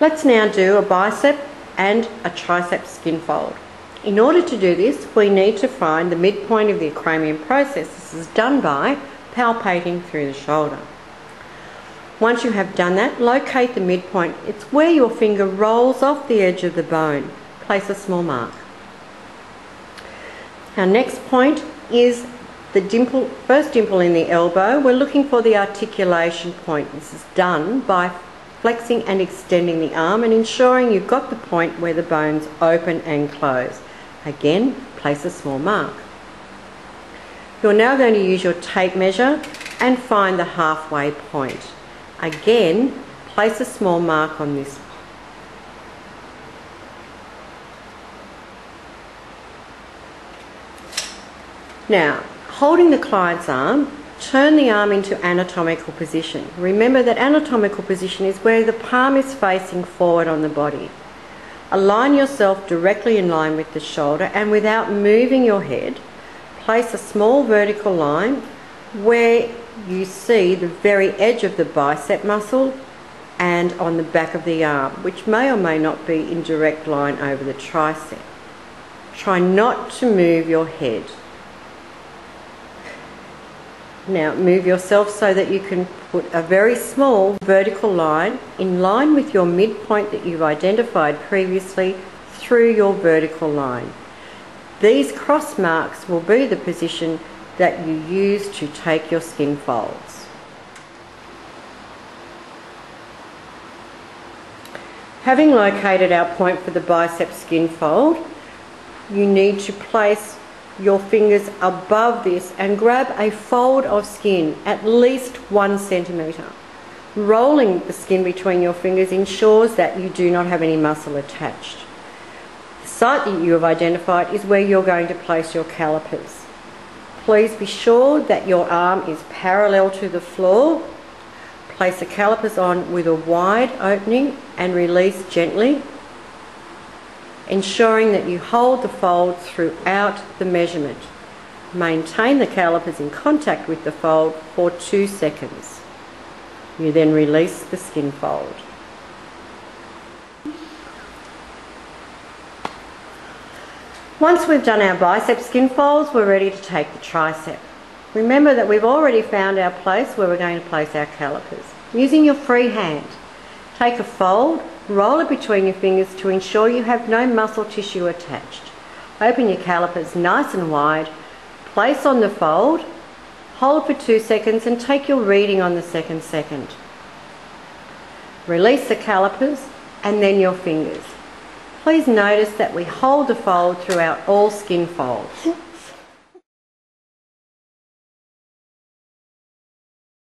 Let's now do a bicep and a tricep skin fold. In order to do this, we need to find the midpoint of the acromion process. This is done by palpating through the shoulder. Once you have done that, locate the midpoint. It's where your finger rolls off the edge of the bone. Place a small mark. Our next point is the dimple, first dimple in the elbow. We're looking for the articulation point. This is done by flexing and extending the arm and ensuring you've got the point where the bones open and close. Again, place a small mark. You're now going to use your tape measure and find the halfway point. Again, place a small mark on this. Now, holding the client's arm, turn the arm into anatomical position. Remember that anatomical position is where the palm is facing forward on the body. Align yourself directly in line with the shoulder and without moving your head, place a small vertical line where you see the very edge of the bicep muscle and on the back of the arm, which may or may not be in direct line over the tricep. Try not to move your head. Now move yourself so that you can put a very small vertical line in line with your midpoint that you've identified previously through your vertical line. These cross marks will be the position that you use to take your skin folds. Having located our point for the bicep skin fold, you need to place your fingers above this and grab a fold of skin at least one centimetre. Rolling the skin between your fingers ensures that you do not have any muscle attached. The site that you have identified is where you're going to place your calipers. Please be sure that your arm is parallel to the floor. Place the calipers on with a wide opening and release gently, ensuring that you hold the fold throughout the measurement. Maintain the calipers in contact with the fold for two seconds. You then release the skin fold. Once we've done our bicep skin folds, we're ready to take the tricep. Remember that we've already found our place where we're going to place our calipers. Using your free hand, take a fold, roll it between your fingers to ensure you have no muscle tissue attached. Open your calipers nice and wide, place on the fold, hold for two seconds and take your reading on the second second. Release the calipers and then your fingers. Please notice that we hold the fold throughout all skin folds.